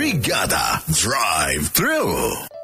Brigada Drive Through.